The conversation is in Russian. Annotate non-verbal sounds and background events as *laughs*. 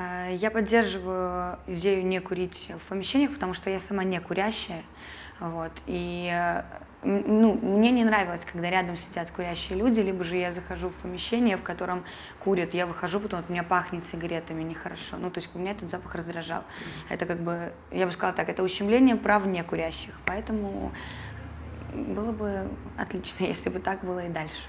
Э, я поддерживаю идею не курить в помещениях, потому что я сама не курящая. Вот, и э, ну, мне не нравилось, когда рядом сидят курящие люди, либо же я захожу в помещение, в котором курят, я выхожу, потом от меня пахнет сигаретами, нехорошо. Ну, то есть у меня этот запах раздражал. Это как бы, я бы сказала так, это ущемление прав некурящих. Поэтому было бы отлично, *laughs* если бы так было и дальше.